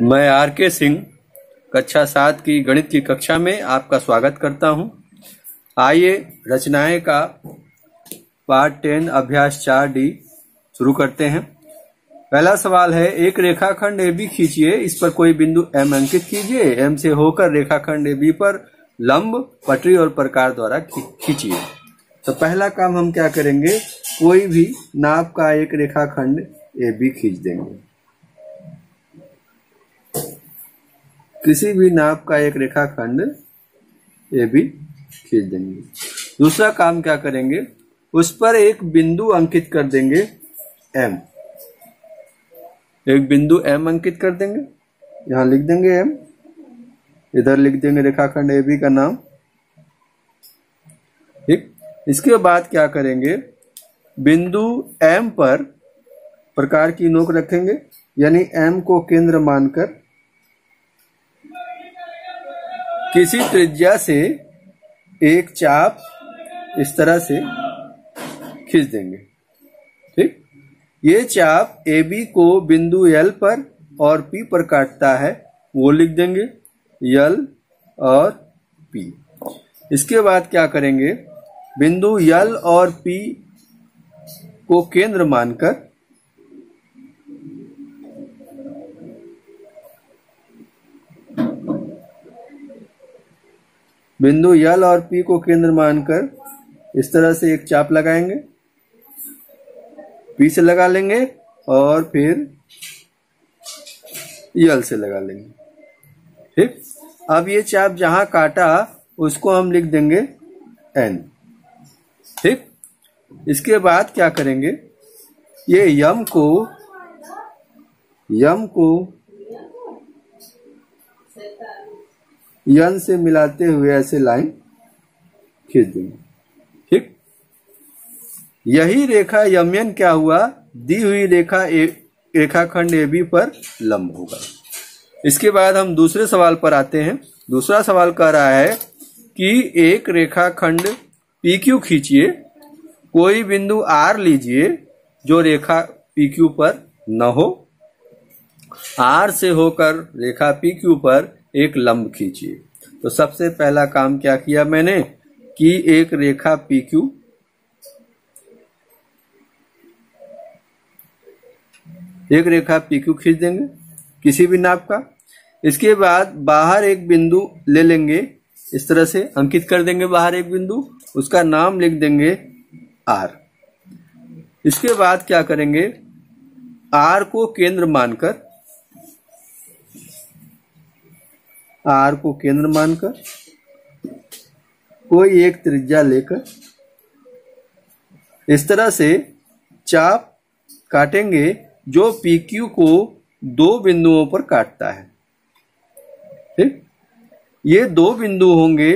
मैं आर के सिंह, कक्षा सात की गणित की कक्षा में आपका स्वागत करता हूँ। आइए रचनाएँ का पार्ट टेन अभ्यास चार डी शुरू करते हैं। पहला सवाल है, एक रेखाखंड ए बी खींचिए, इस पर कोई बिंदु एम अंकित कीजिए, एम से होकर रेखाखंड ए बी पर लंब, पटरी और प्रकार द्वारा खींचिए। तो पहला काम हम क्या करेंगे, कोई भी नाप का एक रेखाखंड ए बी खींच देंगे। किसी भी नाप का एक रेखाखंड ए बी खींच देंगे। दूसरा काम क्या करेंगे? उस पर एक बिंदु अंकित कर देंगे एम एक बिंदु एम अंकित कर देंगे। यहाँ लिख देंगे एम इधर लिख देंगे रेखाखंड ए बी का नाम। ठीक? इसके बाद क्या करेंगे? बिंदु एम पर प्रकार की नोक रखेंगे, यानी एम को केंद्र मानकर किसी त्रिज्या से एक चाप इस तरह से खींच देंगे। ठीक? ये चाप ए बी को बिंदु एल पर और पी पर काटता है, वो लिख देंगे यल और पी इसके बाद क्या करेंगे? बिंदु यल और पी को केंद्र मानकर बिंदु यल और पी को केंद्र मानकर इस तरह से एक चाप लगाएँगे। पी से लगा लेंगे और फिर यल से लगा लेंगे। ठीक? अब ये चाप जहाँ काटा, उसको हम लिख देंगे एन ठीक? इसके बाद क्या करेंगे? ये यम को यम को यन से मिलाते हुए ऐसे लाइन खींच देंगे। ठीक? यही रेखा यमयन क्या हुआ? दी हुई रेखा ए, रेखाखंड ए बी पर लंब होगा। इसके बाद हम दूसरे सवाल पर आते हैं। दूसरा सवाल कह रहा है कि एक रेखाखंड पी क्यू खींचिए कोई बिंदु आर लीजिए जो रेखा पी क्यू पर न हो। आर से होकर रेखा पी क्यू पर एक लंब खींचिए। तो सबसे पहला काम क्या किया मैंने? कि एक रेखा पी क्यू एक रेखा पी क्यू खींच देंगे, किसी भी नाप का। इसके बाद बाहर एक बिंदु ले लेंगे, इस तरह से अंकित कर देंगे बाहर एक बिंदु, उसका नाम लिख देंगे आर इसके बाद क्या करेंगे? आर को केंद्र मानकर आर को केंद्र मानकर, कोई एक त्रिज्या लेकर, इस तरह से चाप काटेंगे जो पी क्यू को दो बिंदुओं पर काटता है। ठीक? ये दो बिंदु होंगे,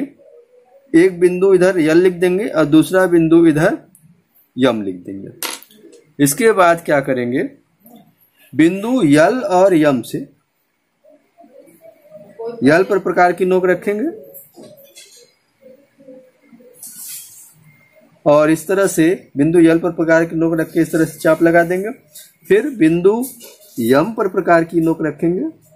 एक बिंदु इधर यल लिख देंगे और दूसरा बिंदु इधर यम लिख देंगे। इसके बाद क्या करेंगे? बिंदु यल और यम से यल पर प्रकार की नोक रखेंगे। और इस तरह से बिंदु यल पर प्रकार की नोक रख के इस तरह से चाप लगा देंगे। फिर बिंदु यम पर प्रकार की नोक रखेंगे।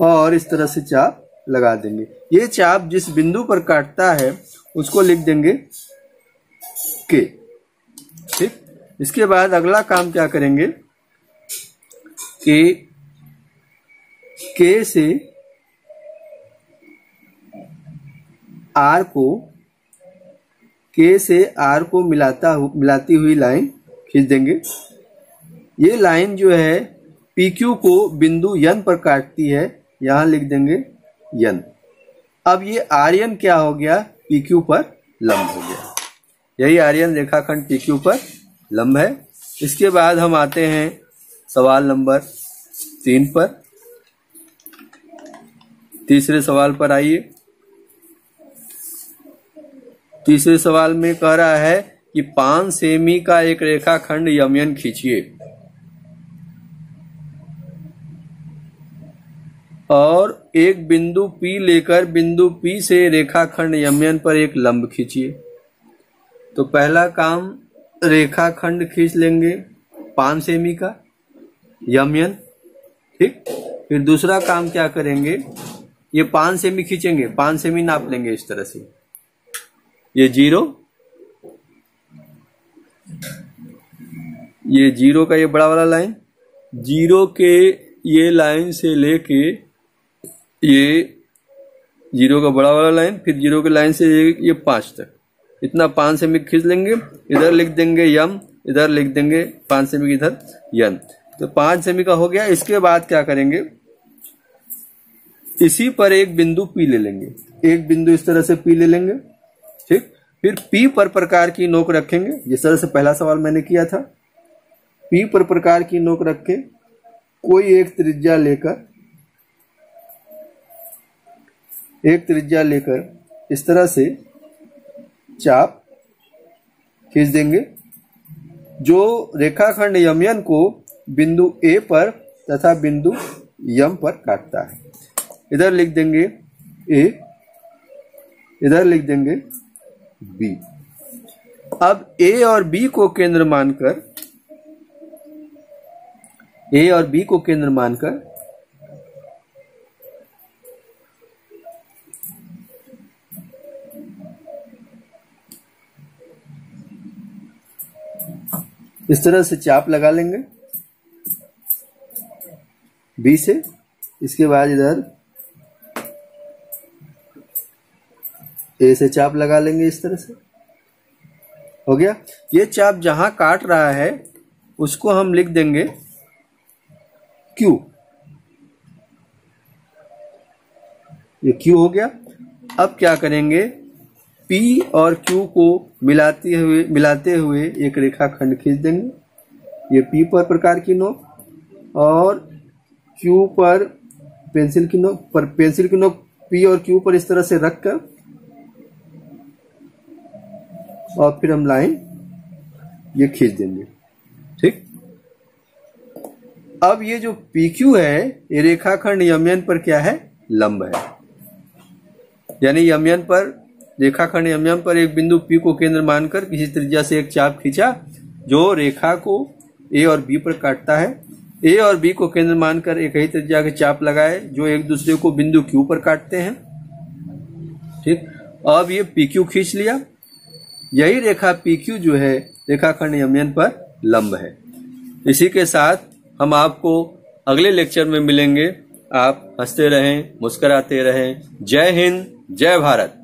और इस तरह से चाप लगा देंगे। ये चाप जिस बिंदु पर काटता है, उसको लिख देंगे के। इसके बाद अगला काम क्या करेंगे कि के से आर को, के से आर को मिलाता मिलाती हुई लाइन खींच देंगे। ये लाइन जो है पी क्यू को बिंदु यन पर काटती है। यहाँ लिख देंगे यन अब ये आर्यन क्या हो गया? पी क्यू पर लंब हो गया। यही आर्यन रेखाखंड पी क्यू पर लंब है। इसके बाद हम आते हैं सवाल नंबर तीन पर। तीसरे सवाल पर आइए। तीसरे सवाल में कह रहा है कि पाँच सेमी का एक रेखाखंड यमयन खींचिए। और एक बिंदु P लेकर बिंदु P से रेखाखंड यमयन पर एक लंब खींचिए। तो पहला काम रेखाखंड खींच लेंगे पाँच सेमी का यमयन ठीक? फिर दूसरा काम क्या करेंगे? ये पाँच सेमी खींचेंगे पाँच सेमी नाप लेंगे इस तरह से। ये ज़ीरो ये ज़ीरो का ये बड़ा वाला लाइन ज़ीरो के ये लाइन से लेके ये ज़ीरो का बड़ा वाला लाइन फिर ज़ीरो के लाइन से ये, पाँच तक। इतना पाँच सेमी खींच लेंगे, इधर लिख देंगे यम, इधर लिख देंगे पाँच सेमी इधर यन। तो पाँच सेमी का हो गया, इसके बाद क्या करेंगे? इसी पर एक बिंदु पी ले लेंगे। एक बिंदु इस तरह से पी ले लेंगे, ठीक? फिर पी पर प्रकार की नोक रखेंगे, जिस तरह से पहला सवाल मैंने किया था। पी पर प्रकार की नोक रख के कोई एक त्रिज्या लेकर, एक त्रिज्या लेकर, इस तरह से चाप खींच देंगे। जो रेखाखंड यमयन को बिंदु ए पर तथा बिंदु यम पर काटता है। इधर लिख देंगे ए इधर लिख देंगे बी अब ए और बी को केंद्र मानकर ए और बी को केंद्र मानकर इस तरह से चाप लगा लेंगे। बी से, इसके बाद इधर ए से चाप लगा लेंगे इस तरह से। हो गया? ये चाप जहाँ काट रहा है, उसको हम लिख देंगे क्यू ये क्यू हो गया। अब क्या करेंगे? P और क्यू को मिलाते हुए मिलाते हुए एक रेखा खंड खींच देंगे। ये पी पर प्रकार की नोक और क्यू पर पेंसिल की नोक, पर पेंसिल की नोक पी और क्यू पर इस तरह से रखकर। और फिर हम लाइन ये खींच देंगे। ठीक? अब ये जो पी क्यू है, ये रेखाखंड यमयन पर क्या है? लंब है। यानी यमयन पर रेखाखंड यमयन पर एक बिंदु पी को केंद्र मानकर किसी त्रिज्या से एक चाप खींचा, जो रेखा को ए और बी पर काटता है। ए और बी को केंद्र मानकर एक ही त्रिज्या के चाप लगाए, जो एक दूसरे को बिंदु क्यू पर काटते हैं। ठीक? अब ये पी क्यू खींच लिया। यही रेखा पी क्यू जो है रेखाखंड यमयन पर लंब है। इसी के साथ हम आपको अगले लेक्चर में मिलेंगे। आप हँसते रहें, मुस्कराते रहें। जय हिंद, जय भारत।